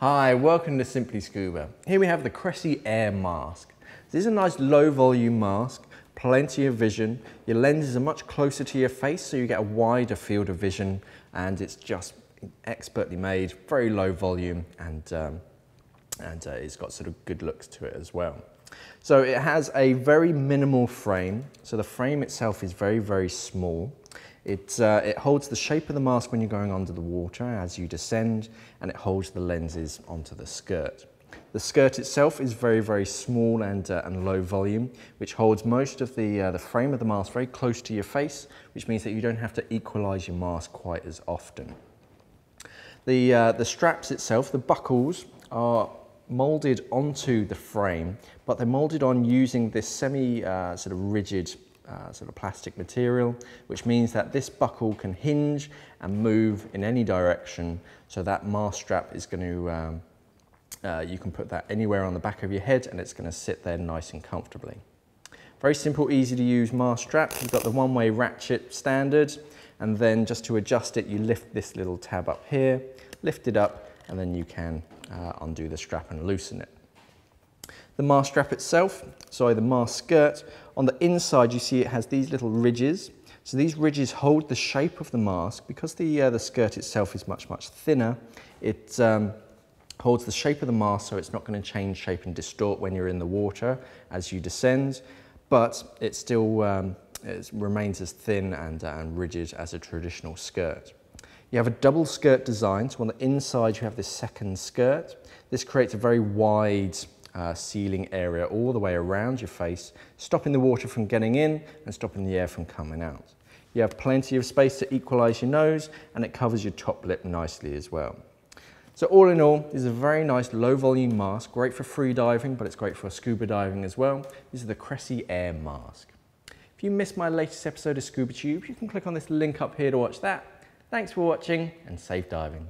Hi, welcome to Simply Scuba. Here we have the Cressi Air Mask. This is a nice low volume mask, plenty of vision. Your lenses are much closer to your face so you get a wider field of vision and it's just expertly made, very low volume and, um, and uh, it's got sort of good looks to it as well. So it has a very minimal frame. So the frame itself is very, very small. It, uh, it holds the shape of the mask when you're going under the water as you descend, and it holds the lenses onto the skirt. The skirt itself is very, very small and, uh, and low volume, which holds most of the, uh, the frame of the mask very close to your face, which means that you don't have to equalize your mask quite as often. The, uh, the straps itself, the buckles, are molded onto the frame, but they're molded on using this semi uh, sort of rigid uh, sort of plastic material, which means that this buckle can hinge and move in any direction. So that mask strap is going to, um, uh, you can put that anywhere on the back of your head and it's going to sit there nice and comfortably. Very simple, easy to use mask strap. You've got the one-way ratchet standard, and then just to adjust it, you lift this little tab up here, lift it up, and then you can uh, undo the strap and loosen it. The mask strap itself, sorry, the mask skirt, on the inside you see it has these little ridges. So these ridges hold the shape of the mask. Because the, uh, the skirt itself is much, much thinner, it um, holds the shape of the mask so it's not going to change shape and distort when you're in the water as you descend, but it still um, it remains as thin and, uh, and rigid as a traditional skirt. You have a double skirt design, so on the inside you have this second skirt. This creates a very wide uh, sealing area all the way around your face, stopping the water from getting in and stopping the air from coming out. You have plenty of space to equalize your nose and it covers your top lip nicely as well. So all in all, this is a very nice low volume mask, great for free diving, but it's great for scuba diving as well. This is the Cressi Air Mask. If you missed my latest episode of Scuba Tube, you can click on this link up here to watch that. Thanks for watching and safe diving.